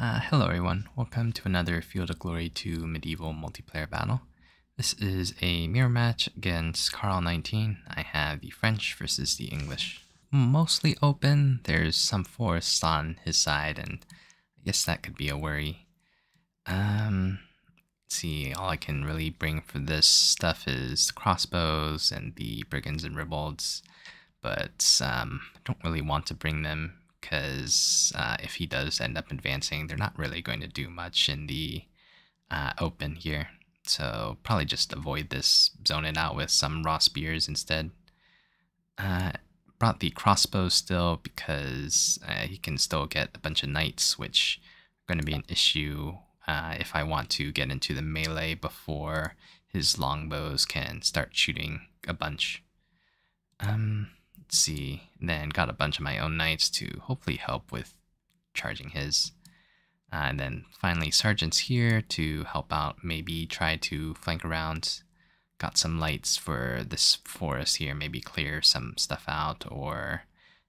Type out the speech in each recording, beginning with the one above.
Uh, hello everyone, welcome to another Field of Glory 2 medieval multiplayer battle. This is a mirror match against Carl 19. I have the French versus the English. Mostly open, there's some forests on his side and I guess that could be a worry. Um, see, all I can really bring for this stuff is crossbows and the brigands and ribauds, but um, I don't really want to bring them because uh, if he does end up advancing, they're not really going to do much in the uh, open here. So probably just avoid this, zone it out with some raw spears instead. Uh, brought the crossbow still because uh, he can still get a bunch of knights, which are going to be an issue uh, if I want to get into the melee before his longbows can start shooting a bunch. Um, see. Then got a bunch of my own knights to hopefully help with charging his. Uh, and then finally sergeants here to help out, maybe try to flank around. Got some lights for this forest here, maybe clear some stuff out or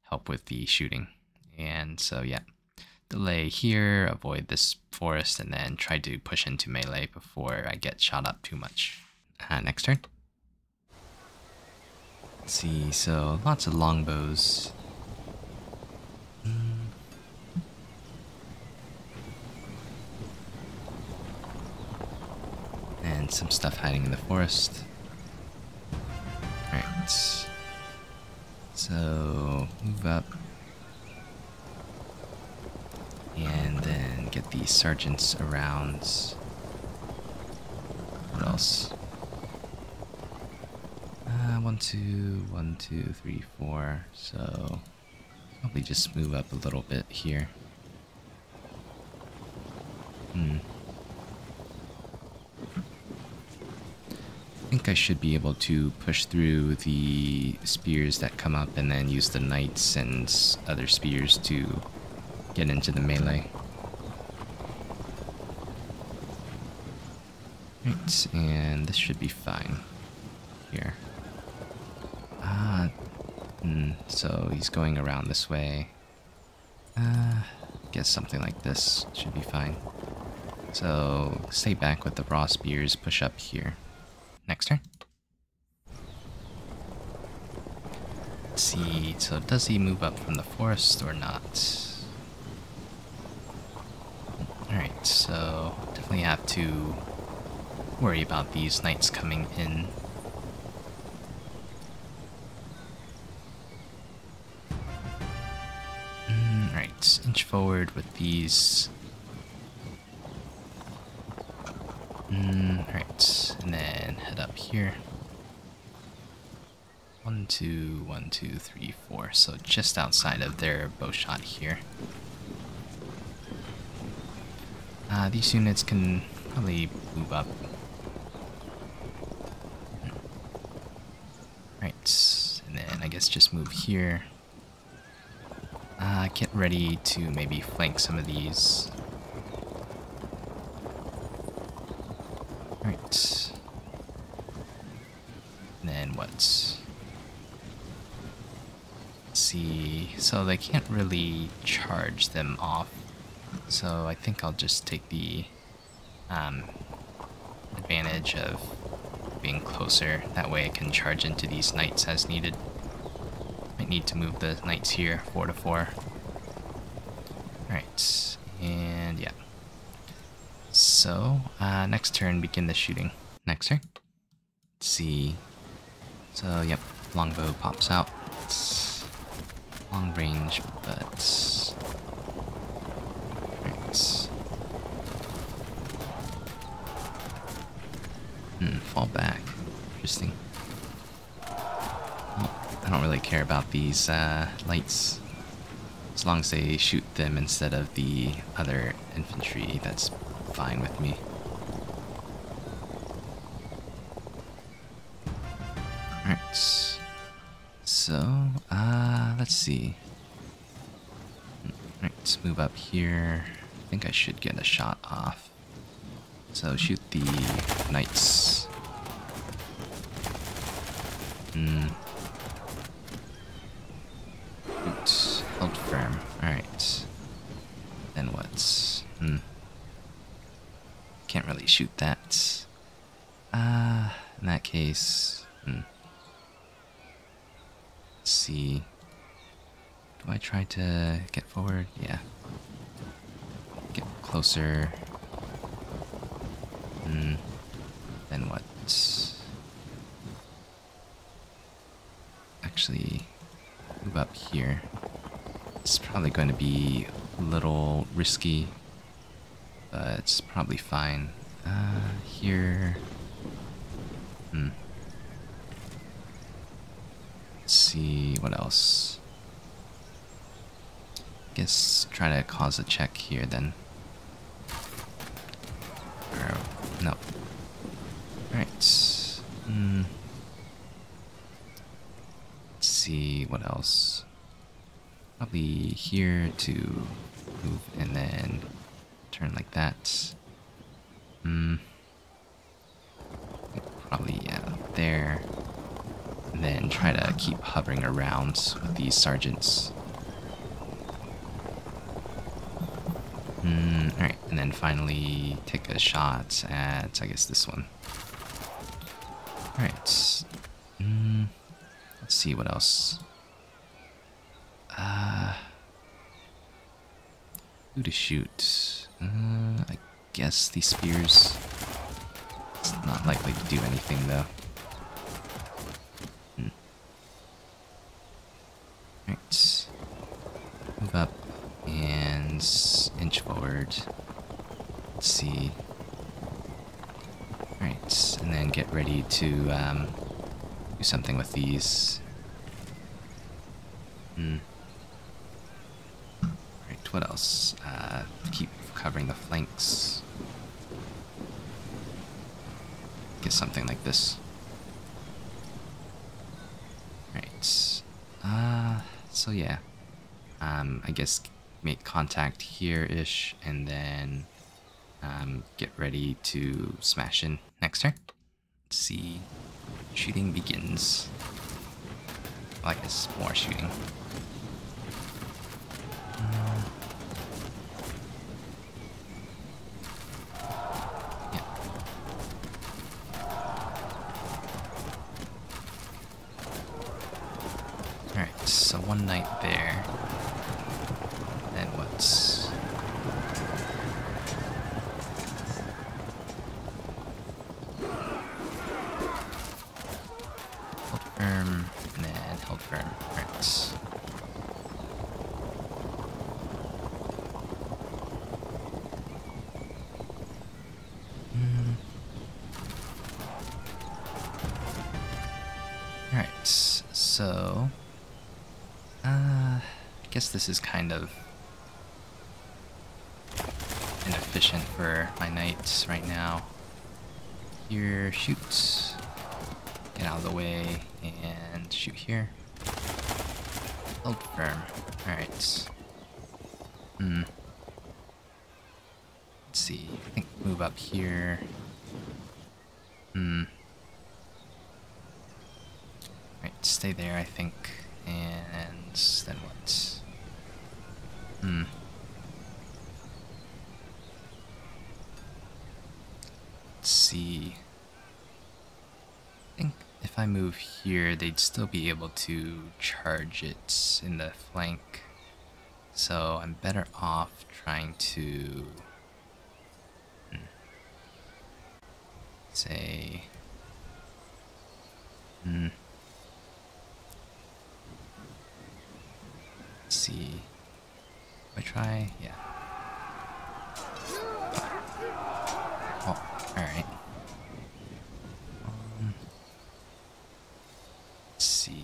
help with the shooting. And so yeah, delay here, avoid this forest, and then try to push into melee before I get shot up too much. Uh, next turn. Let's see, so lots of longbows. Mm. And some stuff hiding in the forest. Alright. So, move up. And then get the sergeants around. What else? One, two, one, two, three, four. So, probably just move up a little bit here. Hmm. I think I should be able to push through the spears that come up and then use the knights and other spears to get into the melee. Right, and this should be fine here. Mm, so he's going around this way. Uh, guess something like this should be fine. So stay back with the raw spears, push up here. Next turn. Let's see, so does he move up from the forest or not? Alright, so definitely have to worry about these knights coming in. Forward with these. Mm, and then head up here. One, two, one, two, three, four. So just outside of their bow shot here. Uh, these units can probably move up. Right, and then I guess just move here. Get ready to maybe flank some of these. Right. And then what? Let's see, so they can't really charge them off so I think I'll just take the um, advantage of being closer. That way I can charge into these knights as needed. Might need to move the knights here, 4 to 4. Alright, and yeah. So, uh, next turn, begin the shooting. Next turn. Let's see. So, yep, longbow pops out. It's long range, but Hmm, fall back. Interesting. Well, I don't really care about these uh, lights. As long as they shoot them instead of the other infantry, that's fine with me. Alright. So, uh, let's see. Alright, let's move up here. I think I should get a shot off. So shoot the knights. Hmm. Shoot. Hold firm. Alright. Then what? Hmm. Can't really shoot that. Uh, in that case, hmm. Let's see. Do I try to get forward? Yeah. Get closer. Hmm. Then what? Actually, move up here. It's probably going to be a little risky, but it's probably fine. Uh, here. Hmm. Let's see what else. Guess try to cause a check here then. Or, no. Alright. Hmm. Let's see what else. Probably here to move and then turn like that. Hmm. Probably, yeah, up there. And then try to keep hovering around with these sergeants. Hmm, alright, and then finally take a shot at, I guess, this one. Alright. Hmm. Let's see what else. Uh, who to shoot? Uh, I guess these spears. It's not likely to do anything though. Hmm. Right. Move up and inch forward. Let's see. Right, and then get ready to um, do something with these. Hmm. Right, what else? Uh, covering the flanks. Get something like this. Right. Uh, so yeah. Um, I guess make contact here-ish, and then um, get ready to smash in next turn. Let's see. Shooting begins. Well, I guess more shooting. There. Then what's... Held firm, and then held firm. Hmm. Right. Alright, so... Guess this is kind of inefficient for my knights right now. Here, shoot. Get out of the way and shoot here. Hold firm. Alright. Hmm. Let's see. I think move up here. Hmm. Right, stay there, I think. And then what? Hmm. Let's see. I think if I move here, they'd still be able to charge it in the flank. So I'm better off trying to hmm, say hmm Let's see. I try, yeah. Oh, alright. Um, let's see.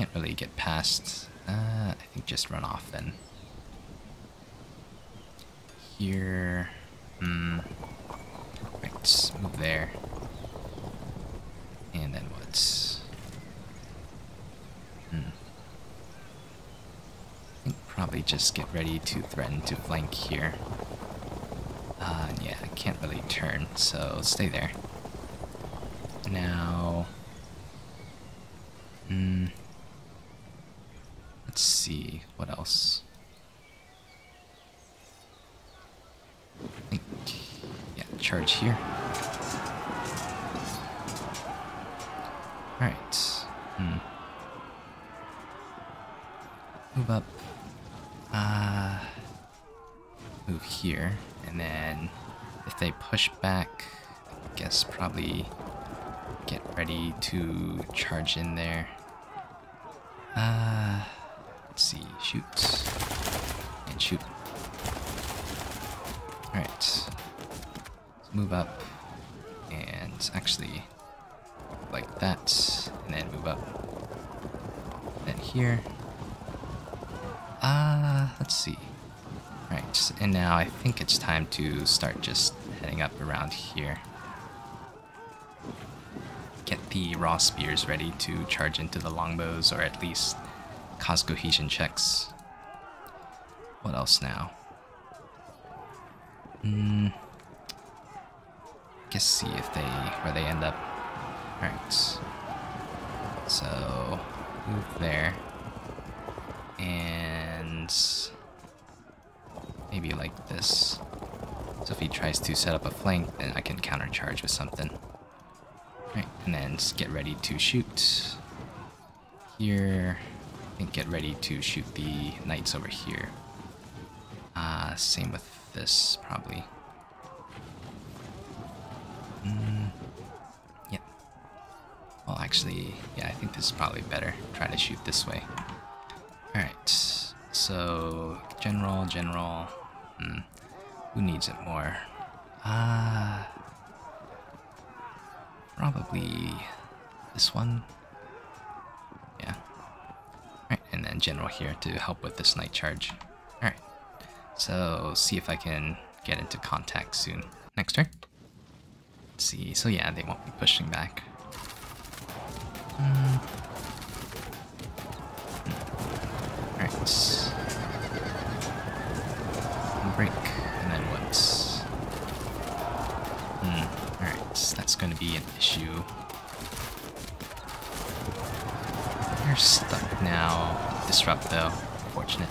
Can't really get past. Uh, I think just run off then. Here. Hmm. Right, move there. And then what? Hmm. I think probably just get ready to threaten to flank here. Uh, yeah, I can't really turn, so stay there. Now... Hmm... What else? Yeah, charge here. Alright. Hmm. Move up. Uh, move here. And then if they push back, I guess probably get ready to charge in there. Uh. Shoot. And shoot. Alright. Let's move up. And actually like that, and then move up. Then here. Ah, uh, let's see. Right, and now I think it's time to start just heading up around here. Get the raw spears ready to charge into the longbows, or at least cause cohesion checks. What else now? Hmm. Guess see if they where they end up. Alright. So, move there. And maybe like this. So if he tries to set up a flank, then I can countercharge with something. Right, and then get ready to shoot. Here, and get ready to shoot the knights over here. Uh, same with this, probably. Mm. Well, actually, yeah, I think this is probably better. Try to shoot this way. Alright, so general, general. Hmm. Who needs it more? Ah. Uh, probably this one. And then general here to help with this knight charge. Alright. So, see if I can get into contact soon. Next turn. Let's see. So yeah, they won't be pushing back. Mm. Alright. Break, and then what? Hmm, alright, that's gonna be an issue. You're stuck now. Disrupt though. Fortunate.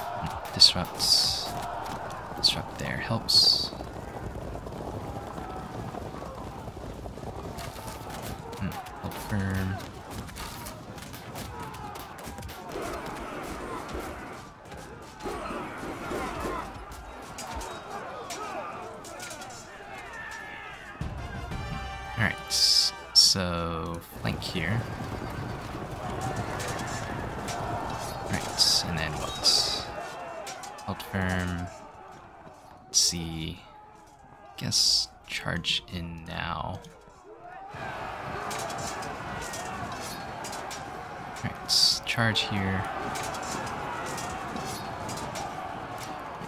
Hmm, disrupts disrupt there helps. Now. Alright, charge here.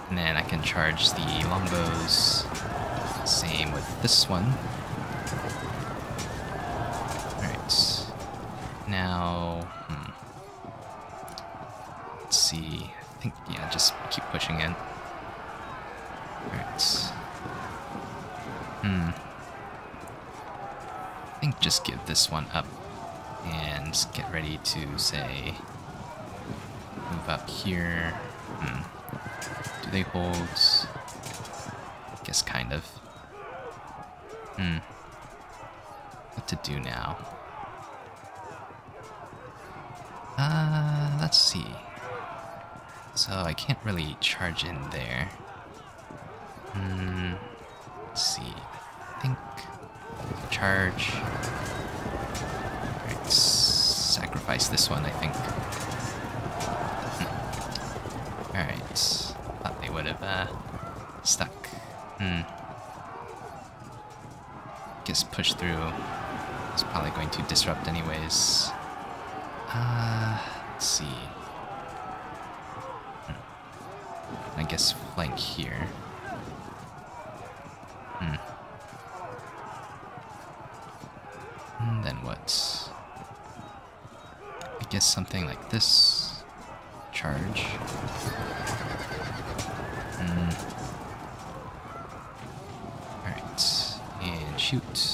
And then I can charge the longbows. Same with this one. Alright. Now, hmm. Let's see. I think, yeah, just keep pushing in. Alright. Hmm. Just give this one up and get ready to, say, move up here. Hmm. Do they hold? Guess kind of. Hmm. What to do now? Uh, let's see. So I can't really charge in there. Hmm. Let's see. I think charge. Right, sacrifice this one. I think. Hmm. All right. Thought they would have uh, stuck. Hmm. Guess push through. It's probably going to disrupt anyways. Uh, let's see. Hmm. I guess flank here. Something like this. Charge. Hmm. Alright. And shoot.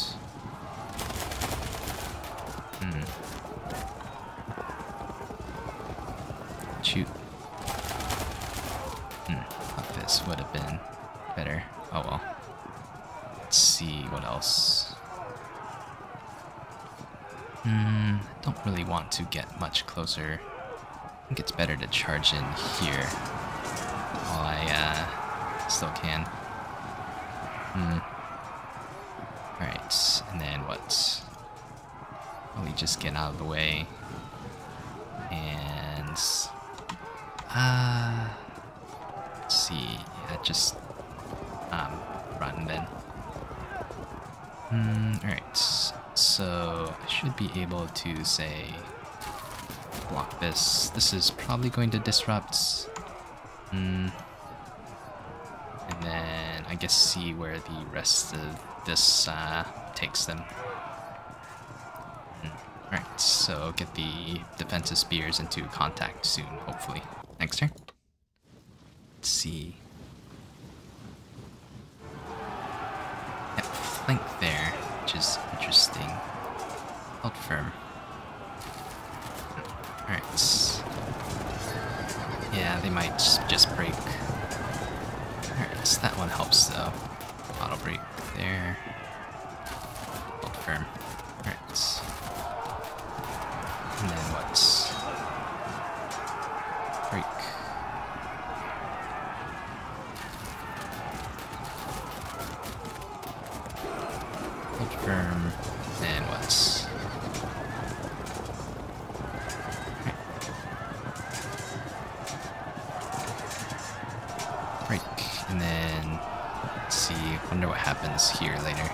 Want to get much closer. I think it's better to charge in here while I uh, still can. Hmm. Alright, and then what? We just get out of the way. And... Uh... Let's see. Yeah, just... Um, run then. Hmm, alright. So, should be able to say... Block this. This is probably going to disrupt... Hmm... And then I guess see where the rest of this uh, takes them. Hmm. Alright, so get the defensive spears into contact soon, hopefully. Next turn. Let's see. Yep, flank there, which is interesting. Firm. Alright. Yeah, they might just break Alright, that one helps though. Auto break there. Hold firm. Wonder what happens here later.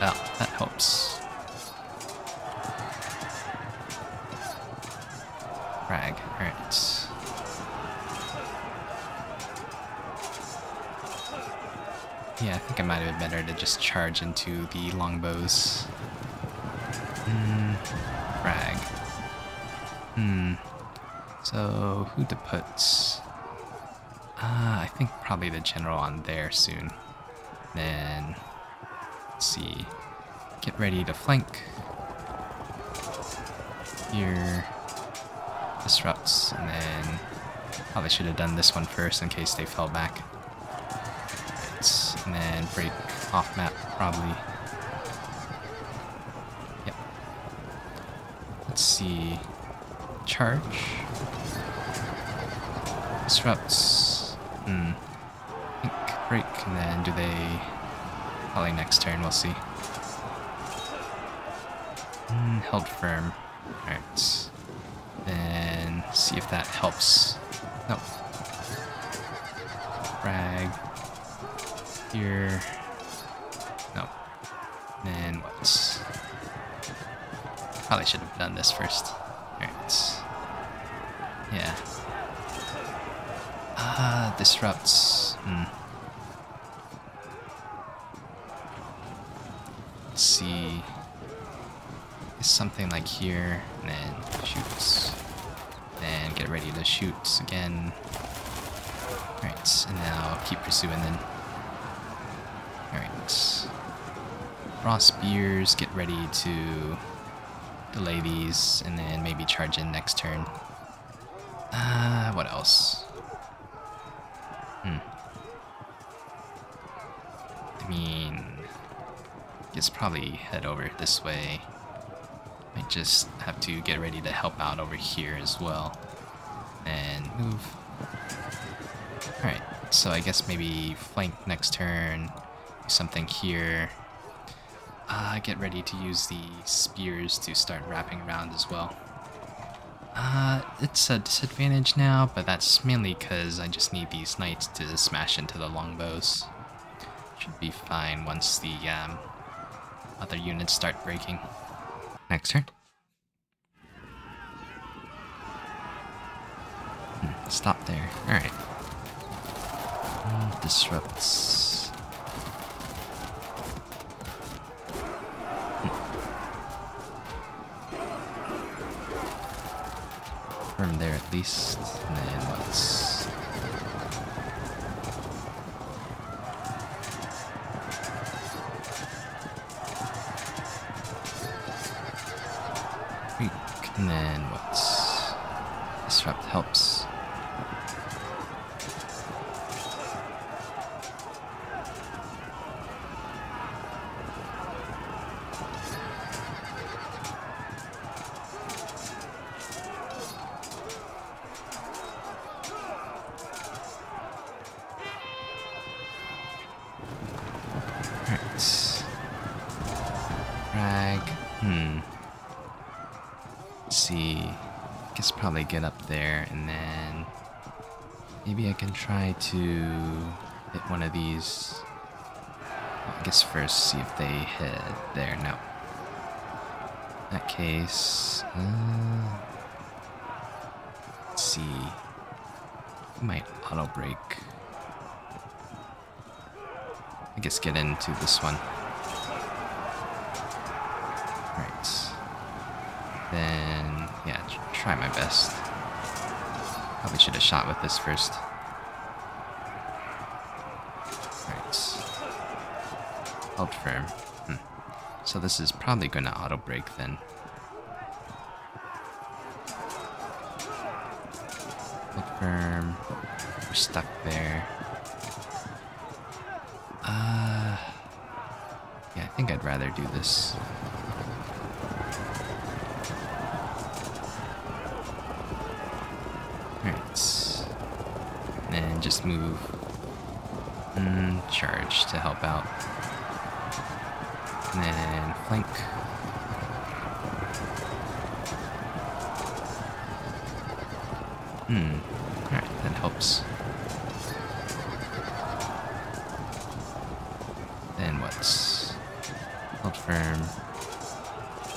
Oh, that helps. Frag, alright. Yeah, I think it might have been better to just charge into the longbows. Hmm, frag. Hmm. So, who to put? Probably the general on there soon. Then, let's see. Get ready to flank. Here. Disrupts, and then probably should have done this one first in case they fell back. And then break off map, probably. Yep. Let's see. Charge. Disrupts. Hmm. Break, and then do they... Probably next turn, we'll see. Mm, held firm. Alright. Then see if that helps. Nope. Frag. Here. Nope. Then what? Probably should have done this first. Alright. Yeah. Ah, disrupts. Hmm. Let's see. Is something like here, and then shoots. Then get ready to shoot again. Alright, and now keep pursuing then. Alright. Raw spears, get ready to delay these, and then maybe charge in next turn. Uh, what else? Hmm. I mean, guess probably head over this way. Might just have to get ready to help out over here as well. And move. Alright, so I guess maybe flank next turn. Something here. Uh, get ready to use the spears to start wrapping around as well. Uh, it's a disadvantage now, but that's mainly because I just need these knights to smash into the longbows. Should be fine once the um, other units start breaking. Next turn. Hmm, stop there. Alright. Mm, disrupts. From there at least. And then probably get up there and then maybe I can try to hit one of these. I guess first see if they hit there. No. In that case, uh, let's see. Might auto break. I guess get into this one. Right. Then, try my best. Probably should have shot with this first. Right. Hold firm. Hmm. So this is probably going to auto-break then. Hold firm. We're stuck there. Uh... Yeah, I think I'd rather do this. Just move and charge to help out. And then flank. Hmm. Alright, that helps. Then what's... Hold firm.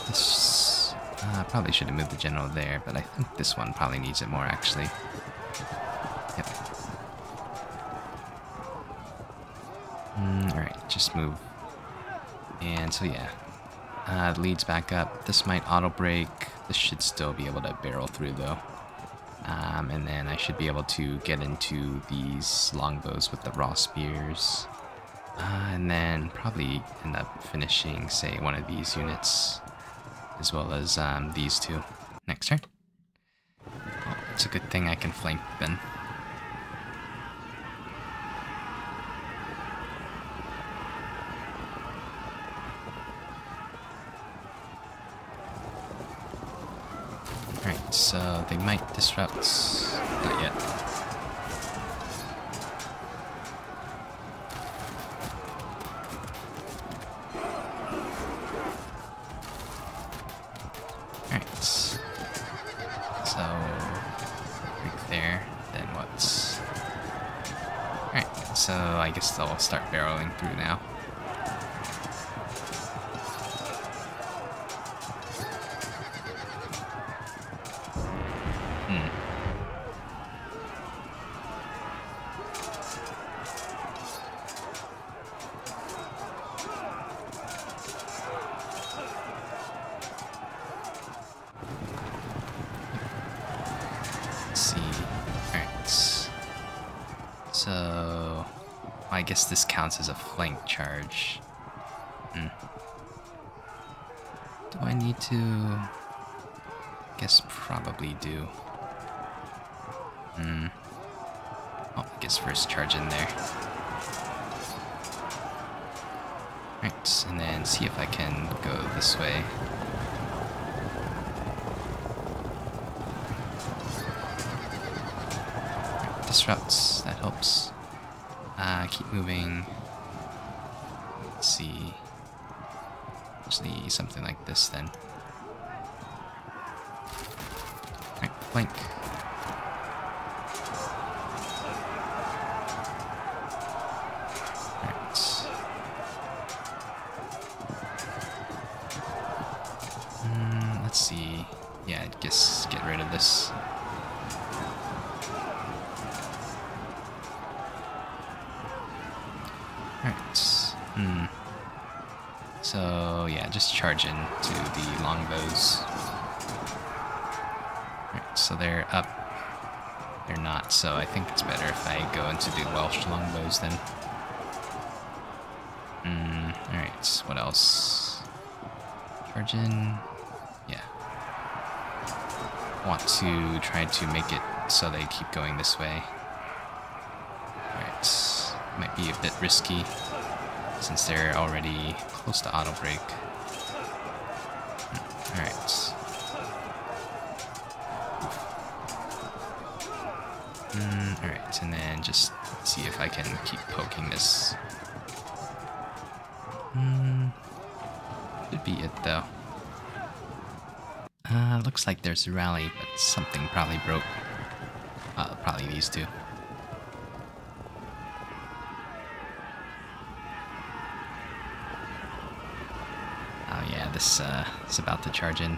This... Uh, probably should have moved the general there, but I think this one probably needs it more, actually. Just move. And so yeah, uh, leads back up. This might auto break. This should still be able to barrel through though. Um, and then I should be able to get into these longbows with the raw spears. Uh, and then probably end up finishing, say, one of these units, as well as um, these two. Next turn. It's a good thing I can flank then. So uh, they might disrupt. Not yet. Alright. So, right there, then what's... Alright, so I guess they'll start barreling through now. This as a flank charge. Hmm. Do I need to... Guess probably do. Hmm. Oh, I guess first charge in there. Right, and then see if I can go this way. Disrupts, that helps. Uh, keep moving. Let's see. Actually, something like this then. Right, flank. Right. Mm, let's. Yeah, just charge into the longbows. Right, so they're up. They're not, so I think it's better if I go into the Welsh longbows then. Mm, Alright, what else? Charge in. Yeah. want to try to make it so they keep going this way. Alright, might be a bit risky since they're already close to auto break. Alright. Mm, Alright, and then just see if I can keep poking this. Hmm. Could be it though. Uh, looks like there's a rally, but something probably broke. Uh, probably these two. Oh yeah, this uh, is about to charge in.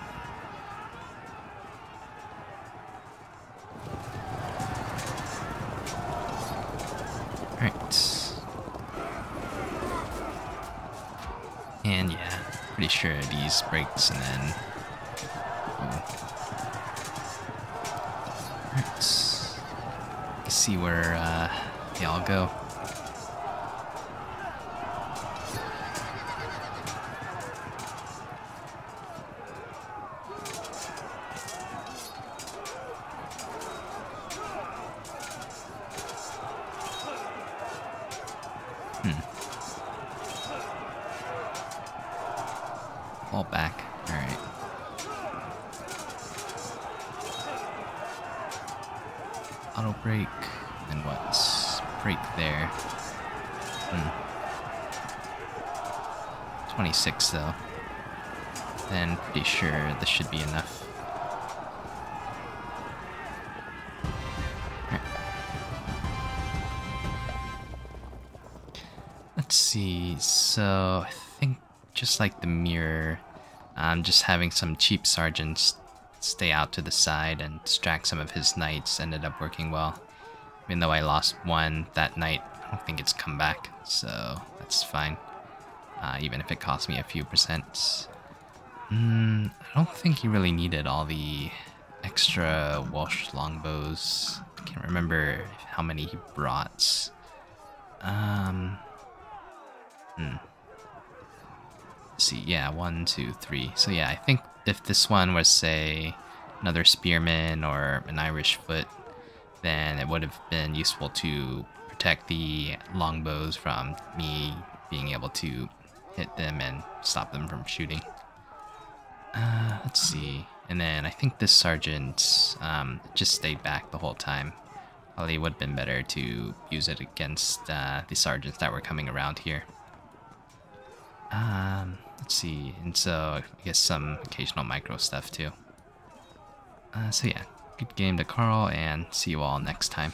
Alright. And yeah, pretty sure these breaks and then... Alright. See where uh, they all go. Hmm. Fall back. Alright. Auto break. And what's break there? Hmm. 26 though. Then pretty sure this should be enough. So I think just like the mirror, um, just having some cheap sergeants stay out to the side and distract some of his knights ended up working well. Even though I lost one that night, I don't think it's come back, so that's fine. Uh, even if it cost me a few percent. Mm, I don't think he really needed all the extra Welsh longbows. I can't remember how many he brought. Um, Hmm. See, yeah, one, two, three. So yeah, I think if this one was, say, another spearman or an Irish foot, then it would have been useful to protect the longbows from me being able to hit them and stop them from shooting. Uh, let's see. And then I think this sergeant um, just stayed back the whole time. Probably would have been better to use it against uh, the sergeants that were coming around here. Um, let's see, and so I guess some occasional micro stuff too. Uh, so yeah, good game to Carl, and see you all next time.